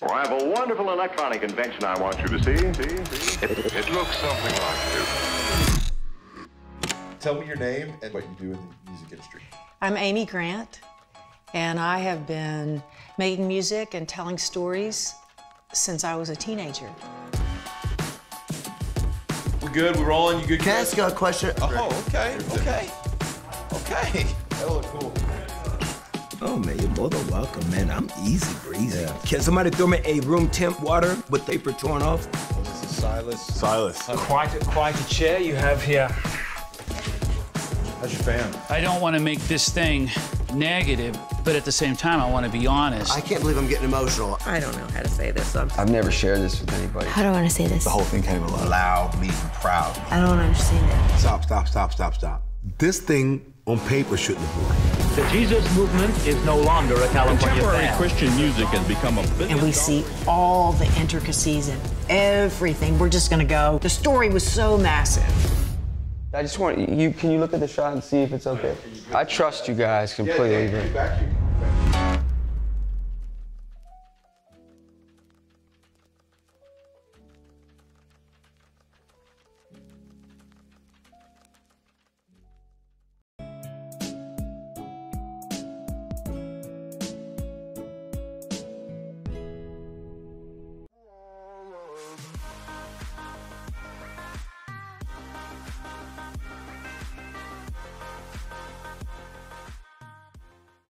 Well, I have a wonderful electronic invention I want you to see. See? See? It, it looks something like this. Tell me your name and what you do in the music industry. I'm Amy Grant, and I have been making music and telling stories since I was a teenager. We're good. We're rolling. You good? Can I ask you a question? Oh, okay. Okay. Okay. That'll look cool. Oh man, you're more than welcome, man. I'm easy breezy. Can somebody throw me a room temp water with paper torn off? This is Silas. Silas. Uh, quite a, quite a chair you have here. How's your fan? I don't want to make this thing negative, but at the same time, I want to be honest. I can't believe I'm getting emotional. I don't know how to say this. So I'm, I've never shared this with anybody. how do I want to say this? The whole thing came along. Loud, mean, proud. I don't understand it. Stop, stop, stop, stop, stop. This thing on paper shouldn't have worked. The Jesus movement is no longer a California Contemporary thing. Christian music has become a billion And we see all the intricacies and everything. We're just gonna go. The story was so massive. I just want you. Can you look at the shot and see if it's okay? I trust you guys completely. but-